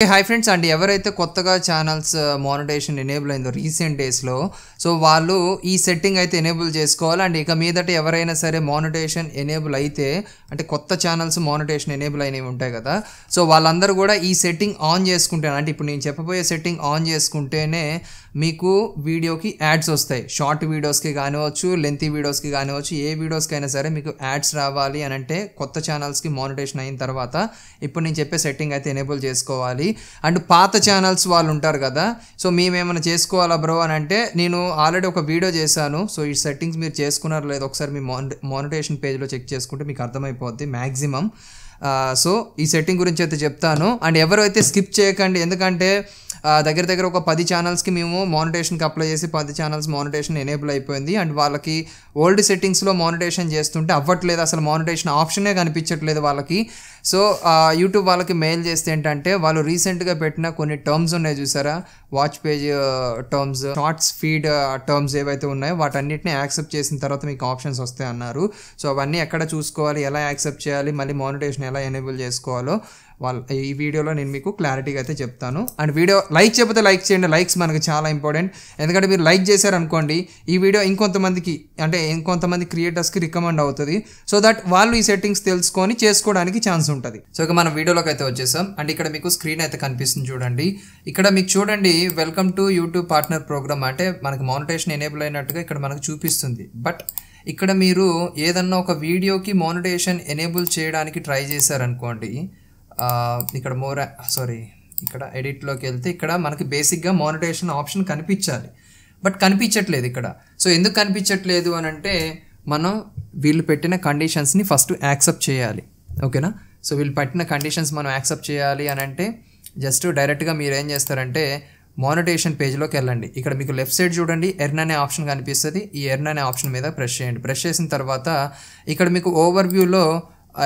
Hi friends and ఎవరైతే కొత్తగా channels మానిటేషన్ enable అయిందో రీసెంట్ డేస్లో సో వాళ్ళు ఈ సెట్టింగ్ అయితే ఎనేబుల్ చేసుకోవాలి. అండ్ ఇక మీదట ఎవరైనా సరే మానిటేషన్ ఎనేబుల్ అయితే అంటే కొత్త ఛానల్స్ మానిటేషన్ ఎనేబుల్ అయినవి ఉంటాయి కదా. సో వాళ్ళందరూ కూడా ఈ సెట్టింగ్ ఆన్ చేసుకుంటే అంటే ఇప్పుడు నేను చెప్పబోయే సెట్టింగ్ ఆన్ చేసుకుంటేనే మీకు వీడియోకి యాడ్స్ వస్తాయి. షార్ట్ వీడియోస్కి కానివచ్చు లెంతీ వీడియోస్కి కానివచ్చు ఏ వీడియోస్కి అయినా సరే మీకు యాడ్స్ రావాలి అని అంటే కొత్త ఛానల్స్కి మానిటేషన్ అయిన తర్వాత ఇప్పుడు నేను చెప్పే సెట్టింగ్ అయితే ఎనేబుల్ చేసుకోవాలి. అండ్ పాత ఛానల్స్ వాళ్ళు ఉంటారు కదా సో మేమేమైనా చేసుకోవాలా బ్రో అని అంటే నేను ఆల్రెడీ ఒక వీడియో చేశాను. సో ఈ సెట్టింగ్స్ మీరు చేసుకున్నారో లేదో ఒకసారి మీ మానిటేషన్ పేజ్లో చెక్ చేసుకుంటే మీకు అర్థమైపోద్ది మ్యాక్సిమం. సో ఈ సెట్టింగ్ గురించి అయితే చెప్తాను. అండ్ ఎవరైతే స్కిప్ చేయకండి ఎందుకంటే దగ్గర దగ్గర ఒక పది ఛానల్స్కి మేము మానిటేషన్కి అప్లై చేసి పది ఛానల్స్ మానిటేషన్ ఎనేబుల్ అయిపోయింది. అండ్ వాళ్ళకి ఓల్డ్ సెట్టింగ్స్లో మానిటేషన్ చేస్తుంటే అవ్వట్లేదు. అసలు మానిటేషన్ ఆప్షనే కనిపించట్లేదు వాళ్ళకి. సో యూట్యూబ్ వాళ్ళకి మెయిల్ చేస్తే ఏంటంటే వాళ్ళు రీసెంట్గా పెట్టిన కొన్ని టర్మ్స్ ఉన్నాయి చూసారా? Watch page terms shorts feed terms ఏవైతే ఉన్నాయో వాటన్నిటిని యాక్సెప్ట్ చేసిన తర్వాత మీకు ఆప్షన్స్ వస్తాయి అన్నారు. సో అవన్నీ ఎక్కడ చూసుకోవాలి ఎలా యాక్సెప్ట్ చేయాలి మళ్ళీ మానిటేషన్ ఎలా ఎనేబుల్ చేసుకోవాలో వాళ్ళ ఈ వీడియోలో నేను మీకు క్లారిటీగా అయితే చెప్తాను. అండ్ వీడియో లైక్ చెప్పితే లైక్ చేయండి. లైక్స్ మనకు చాలా ఇంపార్టెంట్. ఎందుకంటే మీరు లైక్ చేశారనుకోండి ఈ వీడియో ఇంకొంతమందికి అంటే ఇంకొంతమంది క్రియేటర్స్కి రికమెండ్ అవుతుంది. సో దట్ వాళ్ళు ఈ సెట్టింగ్స్ తెలుసుకొని చేసుకోవడానికి ఛాన్స్ ఉంటుంది. సో ఇక మనం వీడియోలోకి అయితే వచ్చేసాం. అండ్ ఇక్కడ మీకు స్క్రీన్ అయితే కనిపిస్తుంది చూడండి. ఇక్కడ మీకు చూడండి welcome to YouTube partner program. అంటే మనకి మానిటేషన్ ఎనేబుల్ అయినట్టుగా ఇక్కడ మనకు చూపిస్తుంది. బట్ ఇక్కడ మీరు ఏదన్నా ఒక వీడియోకి మానిటేషన్ ఎనేబుల్ చేయడానికి ట్రై చేశారనుకోండి ఇక్కడ మోర్ సారీ ఇక్కడ ఎడిట్లోకి వెళ్తే ఇక్కడ మనకి బేసిక్గా మానిటేషన్ ఆప్షన్ కనిపించాలి. బట్ కనిపించట్లేదు ఇక్కడ. సో ఎందుకు కనిపించట్లేదు అని అంటే మనం వీళ్ళు పెట్టిన కండిషన్స్ని ఫస్ట్ యాక్సెప్ట్ చేయాలి. ఓకేనా సో వీళ్ళు పెట్టిన కండిషన్స్ మనం యాక్సెప్ట్ చేయాలి అని అంటే జస్ట్ డైరెక్ట్గా మీరు ఏం చేస్తారంటే మానిటేషన్ పేజ్లోకి వెళ్ళండి. ఇక్కడ మీకు లెఫ్ట్ సైడ్ చూడండి ఎర్న్ అనే ఆప్షన్ కనిపిస్తుంది. ఈ ఎర్న్ అనే ఆప్షన్ మీద ప్రెస్ చేయండి. ప్రెస్ చేసిన తర్వాత ఇక్కడ మీకు ఓవర్ వ్యూలో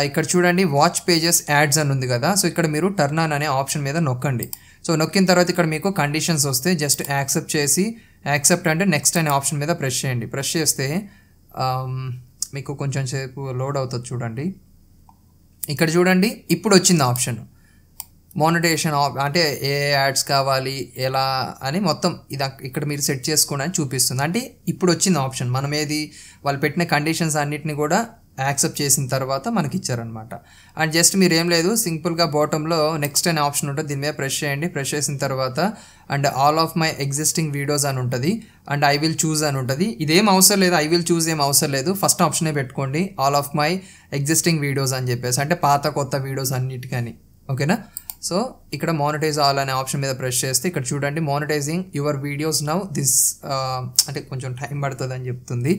ఇక్కడ చూడండి వాచ్ పేజెస్ యాడ్స్ అని ఉంది కదా. సో ఇక్కడ మీరు టర్న్ ఆన్ అనే ఆప్షన్ మీద నొక్కండి. సో నొక్కిన తర్వాత ఇక్కడ మీకు కండిషన్స్ వస్తే జస్ట్ యాక్సెప్ట్ చేసి యాక్సెప్ట్ అంటే నెక్స్ట్ అనే ఆప్షన్ మీద ప్రెస్ చేయండి. ప్రెస్ చేస్తే um, మీకు కొంచెం సేపు లోడ్ అవుతుంది చూడండి. ఇక్కడ చూడండి ఇప్పుడు వచ్చింది ఆప్షన్ మానిటేషన్ అంటే ఏ యాడ్స్ కావాలి ఎలా అని మొత్తం ఇది ఇక్కడ మీరు సెట్ చేసుకోండి అని చూపిస్తుంది. అంటే ఇప్పుడు వచ్చింది ఆప్షన్ మనం ఏది వాళ్ళు పెట్టిన కండిషన్స్ అన్నిటిని కూడా యాక్సెప్ట్ చేసిన తర్వాత మనకి ఇచ్చారనమాట అండ్ జస్ట్ మీరు ఏం లేదు సింపుల్గా బాటంలో నెక్స్ట్ అనే ఆప్షన్ ఉంటుంది. దీని మీద ప్రెస్ చేయండి. ప్రెస్ చేసిన తర్వాత and all of my existing videos అని ఉంటుంది. అండ్ ఐ విల్ చూస్ అని ఉంటుంది. ఇదేం అవసరం లేదు. ఐ విల్ చూస్ ఏం అవసరం లేదు. ఫస్ట్ ఆప్షనే పెట్టుకోండి. All of my existing videos అని చెప్పేసి. అంటే పాత కొత్త వీడియోస్ అన్నిటికని. ఓకేనా? సో ఇక్కడ మానిటైజ్ ఆల్ అనే ఆప్షన్ మీద ప్రెస్ చేస్తే ఇక్కడ చూడండి. Monetizing your videos now this అంటే కొంచెం టైం పడుతుంది అని చెప్తుంది.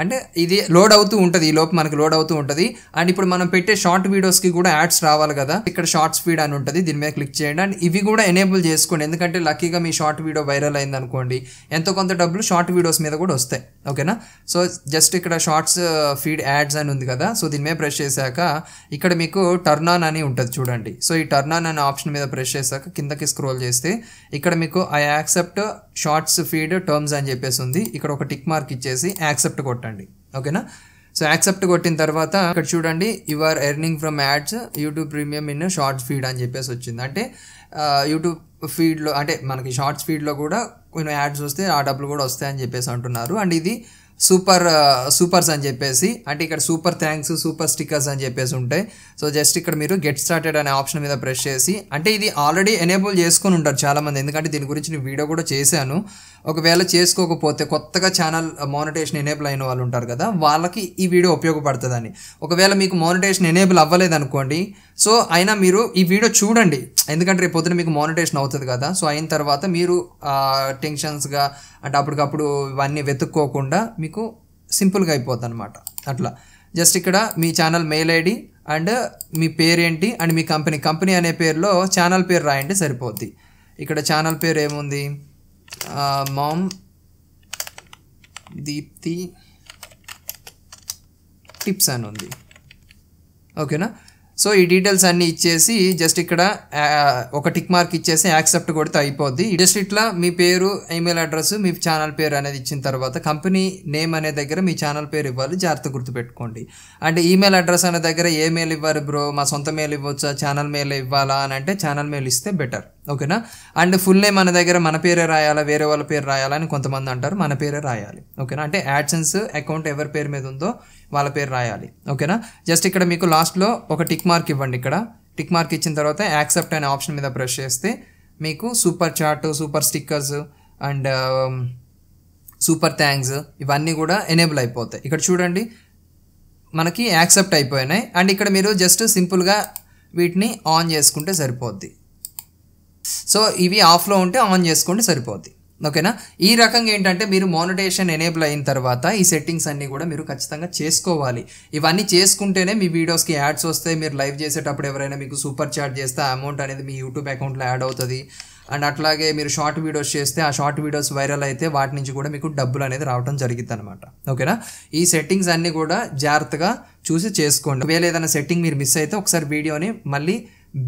అంటే ఇది లోడ్ అవుతూ ఉంటుంది ఈ లోపు మనకి లోడ్ అవుతూ ఉంటుంది. అండ్ ఇప్పుడు మనం పెట్టే షార్ట్ వీడియోస్కి కూడా యాడ్స్ రావాలి కదా. ఇక్కడ షార్ట్ స్పీడ్ అని ఉంటుంది దీని మీద క్లిక్ చేయండి. అండ్ ఇవి కూడా ఎనేబుల్ చేసుకోండి. ఎందుకంటే లక్కీగా మీ షార్ట్ వీడియో వైరల్ అయింది అనుకోండి ఎంతో కొంత డబ్బులు షార్ట్ వీడియోస్ మీద కూడా వస్తాయి. ఓకేనా? సో జస్ట్ ఇక్కడ షార్ట్స్ ఫీడ్ యాడ్స్ అని ఉంది కదా. సో దీని మీద ప్రెస్ చేశాక ఇక్కడ మీకు టర్న్ ఆన్ అని ఉంటుంది చూడండి. సో ఈ టర్న్ ఆన్ అనే ఆప్షన్ మీద ప్రెస్ చేశాక కిందకి స్క్రోల్ చేస్తే ఇక్కడ మీకు I accept shorts feed terms అని చెప్పేసి ఉంది. ఇక్కడ ఒక టిక్ మార్క్ ఇచ్చేసి యాక్సెప్ట్ కొట్టండి. ఓకేనా? సో యాక్సెప్ట్ కొట్టిన తర్వాత ఇక్కడ చూడండి you are earning from ads YouTube premium in shorts feed అని చెప్పేసి వచ్చింది. అంటే యూట్యూబ్ ఫీడ్లో అంటే మనకి షార్ట్స్ ఫీడ్లో కూడా కొన్ని యాడ్స్ వస్తే ఆ డబ్బులు కూడా వస్తాయని చెప్పేసి అంటున్నారు. అండ్ ఇది సూపర్ సూపర్స్ అని చెప్పేసి అంటే ఇక్కడ సూపర్ థ్యాంక్స్ సూపర్ స్టిక్కర్స్ అని చెప్పేసి ఉంటాయి. సో జస్ట్ ఇక్కడ మీరు గెట్ స్టార్టెడ్ అనే ఆప్షన్ మీద ప్రెస్ చేసి అంటే ఇది ఆల్రెడీ ఎనేబుల్ చేసుకొని ఉంటారు చాలామంది. ఎందుకంటే దీని గురించి నేను వీడియో కూడా చేశాను. ఒకవేళ చేసుకోకపోతే కొత్తగా ఛానల్ మానిటేషన్ ఎనేబుల్ అయిన వాళ్ళు ఉంటారు కదా వాళ్ళకి ఈ వీడియో ఉపయోగపడుతుందని. ఒకవేళ మీకు మానిటేషన్ ఎనేబుల్ అవ్వలేదు అనుకోండి సో అయినా మీరు ఈ వీడియో చూడండి. ఎందుకంటే రేపు పొద్దున మీకు మానిటేషన్ అవుతుంది కదా సో అయిన తర్వాత మీరు టెన్షన్స్గా అంటే అప్పటికప్పుడు ఇవన్నీ వెతుక్కోకుండా మీకు సింపుల్గా అయిపోద్ది అనమాట అట్లా. జస్ట్ ఇక్కడ మీ ఛానల్ మెయిల్ ఐడి అండ్ మీ పేరేంటి అండ్ మీ కంపెనీ కంపెనీ అనే పేరులో ఛానల్ పేరు రాయండి సరిపోద్ది. ఇక్కడ ఛానల్ పేరు ఏముంది? మామ్ దీప్తి టిప్స్ అని ఉంది. ఓకేనా? సో ఈ డీటెయిల్స్ అన్నీ ఇచ్చేసి జస్ట్ ఇక్కడ ఒక టిక్ మార్క్ ఇచ్చేసి యాక్సెప్ట్ కొడితే అయిపోద్ది. జస్ట్ ఇట్లా మీ పేరు ఈమెయిల్ అడ్రస్ మీ ఛానల్ పేరు అనేది ఇచ్చిన తర్వాత కంపెనీ నేమ్ అనే దగ్గర మీ ఛానల్ పేరు ఇవ్వాలి జాగ్రత్త గుర్తుపెట్టుకోండి అంటే ఈమెయిల్ అడ్రస్ అనే దగ్గర ఏ మెయిల్ ఇవ్వాలి బ్రో మా సొంత మెయిల్ ఇవ్వచ్చా? ఛానల్ మెయిల్ ఇవ్వాలా అని అంటే ఛానల్ మెయిల్ ఇస్తే బెటర్ ఓకేనా అండ్ ఫుల్ నేమ్ మన దగ్గర మన పేరే రాయాలా? వేరే వాళ్ళ పేరు రాయాలా అని కొంతమంది అంటారు మన పేరే రాయాలి. ఓకేనా అంటే యాడ్సెన్స్ అకౌంట్ ఎవరి పేరు మీద ఉందో వాళ్ళ పేరు రాయాలి. ఓకేనా? జస్ట్ ఇక్కడ మీకు లాస్ట్లో ఒక టిక్ మార్క్ ఇవ్వండి ఇక్కడ. టిక్ మార్క్ ఇచ్చిన తర్వాత యాక్సెప్ట్ అనే ఆప్షన్ మీద ప్రెస్ చేస్తే మీకు super chat super stickers and super thanks ఇవన్నీ కూడా ఎనేబుల్ అయిపోతాయి. ఇక్కడ చూడండి మనకి యాక్సెప్ట్ అయిపోయినాయి. అండ్ ఇక్కడ మీరు జస్ట్ సింపుల్గా వీటిని ఆన్ చేసుకుంటే సరిపోద్ది. సో ఇవి ఆఫ్లో ఉంటే ఆన్ చేసుకుంటే సరిపోద్ది. ఓకేనా? ఈ రకంగా ఏంటంటే మీరు మానిటేషన్ ఎనేబుల్ అయిన తర్వాత ఈ సెట్టింగ్స్ అన్నీ కూడా మీరు ఖచ్చితంగా చేసుకోవాలి. ఇవన్నీ చేసుకుంటేనే మీ వీడియోస్కి యాడ్స్ వస్తాయి మీరు లైవ్ చేసేటప్పుడు ఎవరైనా మీకు సూపర్ చాట్ చేస్తే ఆ అమౌంట్ అనేది మీ యూట్యూబ్ అకౌంట్లో యాడ్ అవుతుంది. అండ్ అట్లాగే మీరు షార్ట్ వీడియోస్ చేస్తే ఆ షార్ట్ వీడియోస్ వైరల్ అయితే వాటి నుంచి కూడా మీకు డబ్బులు అనేది రావడం జరిగింది అనమాట ఓకేనా? ఈ సెట్టింగ్స్ అన్నీ కూడా జాగ్రత్తగా చూసి చేసుకోండి. వేరే ఏదైనా సెట్టింగ్ మీరు మిస్ అయితే ఒకసారి వీడియోని మళ్ళీ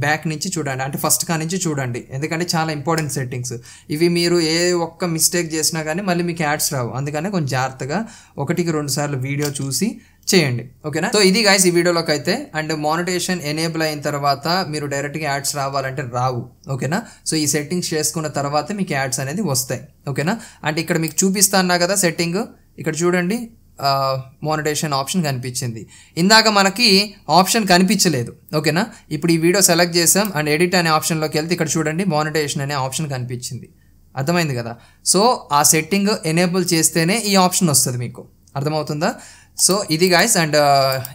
బ్యాక్ నుంచి చూడండి. అంటే ఫస్ట్ కా నుంచి చూడండి. ఎందుకంటే చాలా ఇంపార్టెంట్ సెట్టింగ్స్ ఇవి మీరు ఏ ఒక్క మిస్టేక్ చేసినా కానీ మళ్ళీ మీకు యాడ్స్ రావు. అందుకనే కొంచెం జాగ్రత్తగా ఒకటికి రెండు సార్లు వీడియో చూసి చేయండి. ఓకేనా? సో ఇది గాయస్ ఈ వీడియోలోకి అయితే అండ్ మానిటేషన్ ఎనేబుల్ అయిన తర్వాత మీరు డైరెక్ట్గా యాడ్స్ రావాలంటే రావు. ఓకేనా? సో ఈ సెట్టింగ్స్ చేసుకున్న తర్వాత మీకు యాడ్స్ అనేది వస్తాయి. ఓకేనా? అంటే ఇక్కడ మీకు చూపిస్తా అన్నా కదా సెట్టింగ్ ఇక్కడ చూడండి. మోనిటేషన్ ఆప్షన్ కనిపించింది. ఇందాక మనకి ఆప్షన్ కనిపించలేదు. ఓకేనా? ఇప్పుడు ఈ వీడియో సెలెక్ట్ చేసాం అండ్ ఎడిట్ అనే ఆప్షన్లోకి వెళ్తే ఇక్కడ చూడండి మోనిటేషన్ అనే ఆప్షన్ కనిపించింది. అర్థమైంది కదా? సో ఆ సెట్టింగ్ ఎనేబుల్ చేస్తేనే ఈ ఆప్షన్ వస్తుంది మీకు. అర్థమవుతుందా? సో ఇది గాయస్ అండ్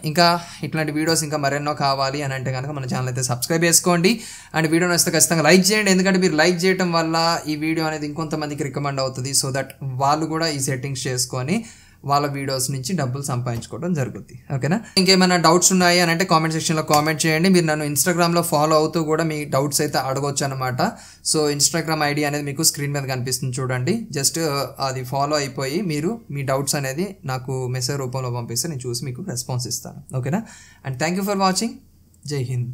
ఇంకా ఇట్లాంటి వీడియోస్ ఇంకా మరెన్నో కావాలి అని అంటే కనుక మన ఛానల్ అయితే సబ్స్క్రైబ్ చేసుకోండి. అండ్ వీడియో నచ్చితే ఖచ్చితంగా లైక్ చేయండి. ఎందుకంటే మీరు లైక్ చేయడం వల్ల ఈ వీడియో అనేది ఇంకొంతమందికి రికమెండ్ అవుతుంది. సో దట్ వాళ్ళు కూడా ఈ సెట్టింగ్స్ చేసుకొని వాళ్ళ వీడియోస్ నుంచి డబ్బులు సంపాదించుకోవడం జరుగుతుంది ఓకేనా? ఇంకేమైనా డౌట్స్ ఉన్నాయి అని అంటే కామెంట్ సెక్షన్లో కామెంట్ చేయండి. మీరు నన్ను ఇన్స్టాగ్రామ్లో ఫాలో అవుతూ కూడా మీ డౌట్స్ అయితే అడగవచ్చు అనమాట సో ఇన్స్టాగ్రామ్ ఐడి అనేది మీకు స్క్రీన్ మీద కనిపిస్తుంది చూడండి. జస్ట్ uh, అది ఫాలో అయిపోయి మీరు మీ డౌట్స్ అనేది నాకు మెసేజ్ రూపంలో పంపిస్తే నేను చూసి మీకు రెస్పాన్స్ ఇస్తాను. ఓకేనా? And thank you for watching జై హింద్